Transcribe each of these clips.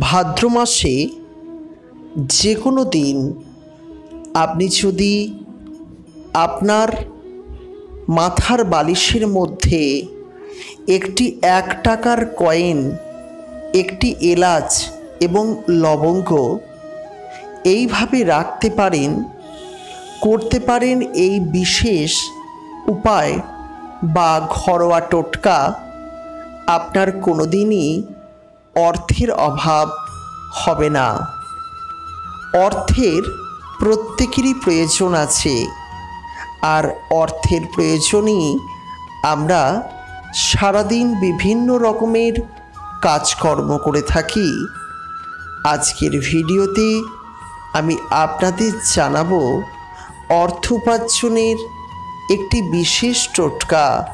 ভাদ্র মাসে যে কোনো দিন আপনি যদি আপনার মাথার বালিশের মধ্যে একটি এক টাকার কয়েন, একটি এলাচ এবং লবঙ্গ এইভাবে রাখতে পারেন, করতে পারেন এই বিশেষ উপায় বা ঘরোয়া টোটকা আপনার কোনো দিনই অর্থের অভাব হবে না। অর্থের প্রত্যেকেরই প্রয়োজন আছে। আর অর্থের প্রয়োজনই আমরা সারাদিন বিভিন্ন রকমের কাজকর্ম করে থাকি। আজকের ভিডিওতে আমি আপনাদের জানাব অর্থ উপার্জনের একটি বিশেষ টোটকা।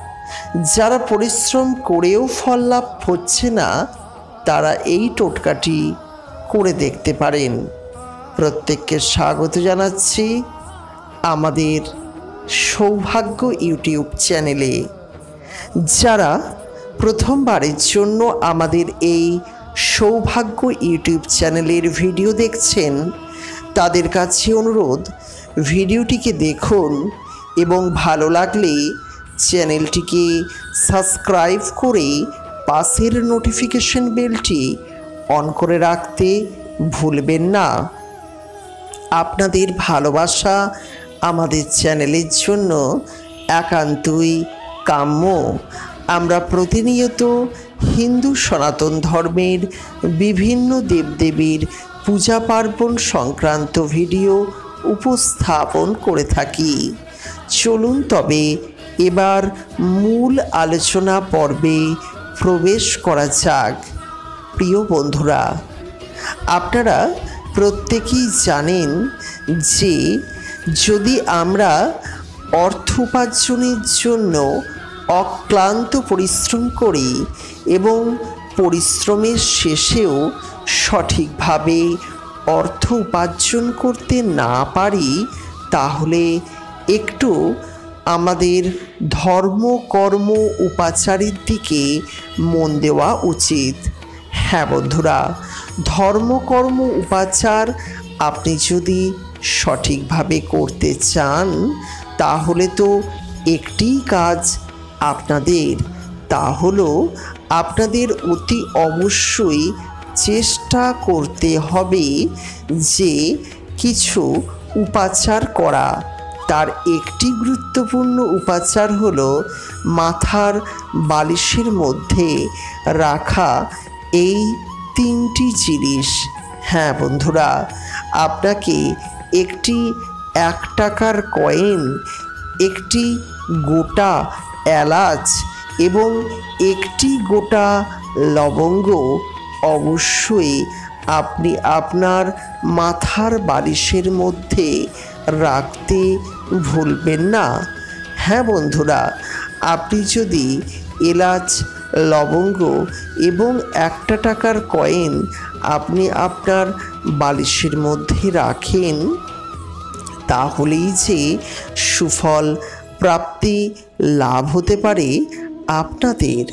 যারা পরিশ্রম করেও ফল লাভ হচ্ছে না তারা এই টোটকাটি করে দেখতে পারেন। প্রত্যেককে স্বাগত জানাচ্ছি আমাদের সৌভাগ্য ইউটিউব চ্যানেলে। যারা প্রথমবারের জন্য আমাদের এই সৌভাগ্য ইউটিউব চ্যানেলের ভিডিও দেখছেন, তাদের কাছে অনুরোধ, ভিডিওটিকে দেখুন এবং ভালো লাগলে চ্যানেলটিকে সাবস্ক্রাইব করে পাশের নোটিফিকেশন বেলটি অন করে রাখতে ভুলবেন না। আপনাদের ভালোবাসা আমাদের চ্যানেলের জন্য একান্তই কাম্য। আমরা প্রতিনিয়ত হিন্দু সনাতন ধর্মের বিভিন্ন দেবদেবীর পূজা পার্বণ সংক্রান্ত ভিডিও উপস্থাপন করে থাকি। চলুন তবে এবার মূল আলোচনা পর্বে প্রবেশ করা যাক, প্রিয় বন্ধুরা। আপনারা প্রত্যেকেই জানেন যে যদি আমরা অর্থ উপার্জনের জন্য অক্লান্ত পরিশ্রম করি এবং পরিশ্রমের শেষেও সঠিকভাবে অর্থ উপার্জন করতে না পারি, তাহলে একটু আমাদের ধর্ম, কর্ম, উপাচারের দিকে মন দেওয়া উচিত। হ্যাঁ বন্ধুরা ধর্মকর্ম উপাচার আপনি যদি সঠিকভাবে করতে চান, তাহলে তো একটি কাজ আপনাদের, তা হলো আপনাদের অতি অবশ্যই চেষ্টা করতে হবে যে কিছু উপাচার করা। তার একটি গুরুত্বপূর্ণ উপাচার হলো মাথার বালিশের মধ্যে রাখা এই তিনটি জিনিস। হ্যাঁ বন্ধুরা, আপনাকে একটি এক টাকার কয়েন, একটি গোটা এলাচ এবং একটি গোটা লবঙ্গ অবশ্যই আপনি আপনার মাথার বালিশের মধ্যে রাখতে ভুলবেন না। হ্যাঁ বন্ধুরা, আপনি যদি এলাচ, লবঙ্গ এবং একটা টাকার কয়েন আপনি আপনার বালিশের মধ্যে রাখেন, তাহলেই যে সুফল প্রাপ্তি লাভ হতে পারে আপনাদের।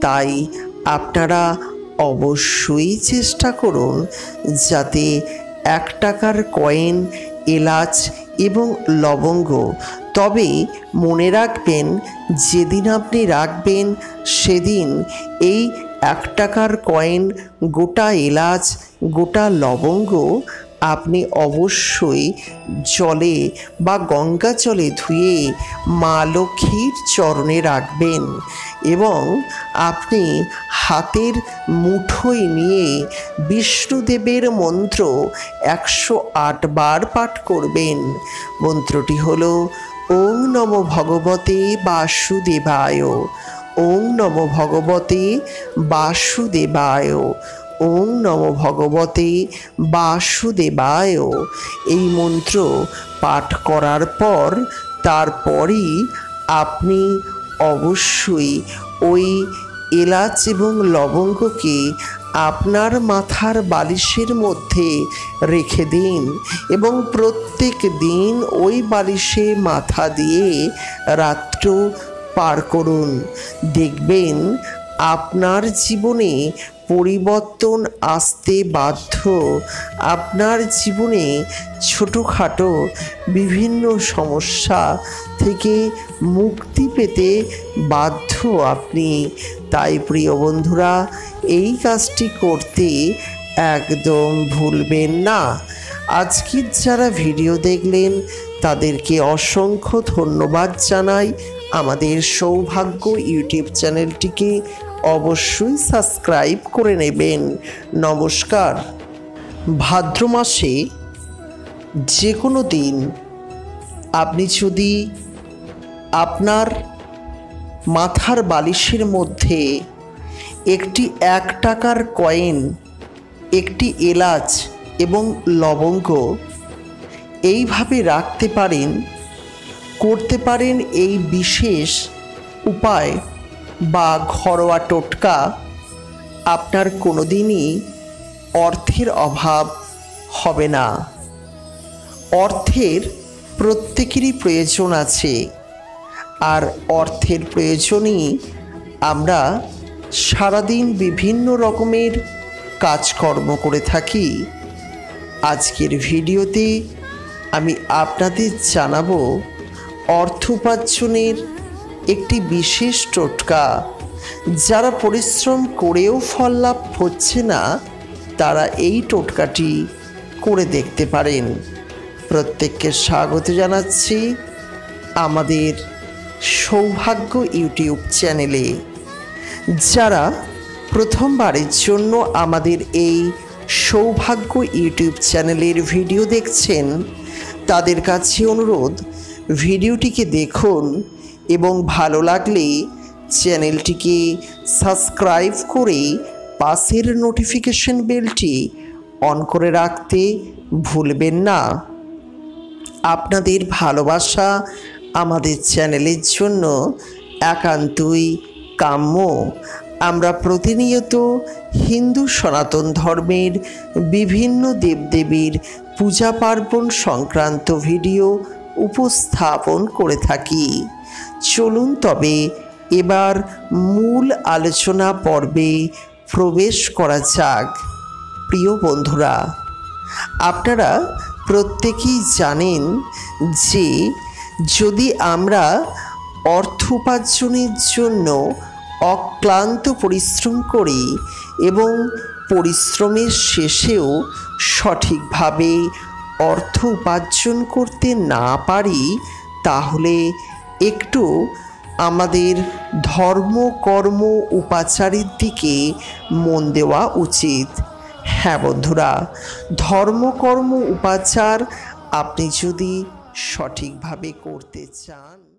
তাই আপনারা অবশ্যই চেষ্টা করুন যাতে এক টাকার কয়েন, এলাচ এবং লবঙ্গ। তবে মনে রাখবেন, যেদিন আপনি রাখবেন, সেদিন এই এক টাকার কয়েন, গোটা এলাচ, গোটা লবঙ্গ আপনি অবশ্যই জলে বা গঙ্গা জলে ধুয়ে মা লক্ষ্মীর চরণে রাখবেন এবং আপনি হাতের মুঠোয় নিয়ে বিষ্ণুদেবের মন্ত্র একশো আট বার পাঠ করবেন। মন্ত্রটি হল, ওং নম ভগবতে বাসুদেবায়। ওং নম ভগবতে বাসুদেবায়। ওং নম ভগবতে বাসুদেবায়। এই মন্ত্র পাঠ করার পর তারপরই আপনি অবশ্যই ওই এলাচ এবং লবঙ্গকে আপনার মাথার বালিশের মধ্যে রেখে দিন এবং প্রত্যেক দিন ওই বালিশে মাথা দিয়ে রাত্র পার করুন। দেখবেন আপনার জীবনে পরিবর্তন আসতে বাধ্য। আপনার জীবনে ছোটোখাটো বিভিন্ন সমস্যা থেকে মুক্তি পেতে বাধ্য আপনি। তাই প্রিয় বন্ধুরা, এই কাজটি করতে একদম ভুলবেন না। আজকের যারা ভিডিও দেখলেন, তাদেরকে অসংখ্য ধন্যবাদ জানাই। আমাদের সৌভাগ্য ইউটিউব চ্যানেলটিকে অবশ্যই সাবস্ক্রাইব করে নেবেন। নমস্কার। ভাদ্র মাসে যে কোনো দিন আপনি যদি আপনার মাথার বালিশের মধ্যে একটি এক টাকার কয়েন, একটি এলাচ এবং লবঙ্গ এইভাবে রাখতে পারেন, করতে পারেন এই বিশেষ উপায় বা ঘরোয়া টোটকা আপনার কোনো দিনই অর্থের অভাব হবে না। অর্থের প্রত্যেকেরই প্রয়োজন আছে আর অর্থের প্রয়োজনই আমরা সারাদিন বিভিন্ন রকমের কাজকর্ম করে থাকি। আজকের ভিডিওতে আমি আপনাদের জানাব অর্থ উপার্জনের একটি বিশেষ টোটকা। যারা পরিশ্রম করেও ফল লাভ হচ্ছে না, তারা এই টোটকাটি করে দেখতে পারেন। প্রত্যেককে স্বাগত জানাচ্ছি আমাদের সৌভাগ্য ইউটিউব চ্যানেলে। যারা প্রথমবারের জন্য আমাদের এই সৌভাগ্য ইউটিউব চ্যানেলের ভিডিও দেখছেন, তাদের কাছে অনুরোধ, ভিডিওটিকে দেখুন এবং ভালো লাগলে চ্যানেলটিকে সাবস্ক্রাইব করে পাশের নোটিফিকেশন বেলটি অন করে রাখতে ভুলবেন না। আপনাদের ভালোবাসা আমাদের চ্যানেলের জন্য একান্তই কাম্য। আমরা প্রতিনিয়ত হিন্দু সনাতন ধর্মের বিভিন্ন দেবদেবীর পূজা পার্বণ সংক্রান্ত ভিডিও উপস্থাপন করে থাকি। চলুন তবে এবার মূল আলোচনা পর্বে প্রবেশ করা যাক। প্রিয় বন্ধুরা, আপনারা প্রত্যেকেই জানেন যে যদি আমরা অর্থ উপার্জনের জন্য অক্লান্ত পরিশ্রম করি এবং পরিশ্রমের শেষেও সঠিকভাবে অর্থ উপার্জন করতে না পারি, তাহলে একটু আমাদের ধর্ম, কর্ম, উপাচারের দিকে মন দেওয়া উচিত। হ্যাঁ বন্ধুরা ধর্মকর্ম উপাচার আপনি যদি সঠিকভাবে করতে চান।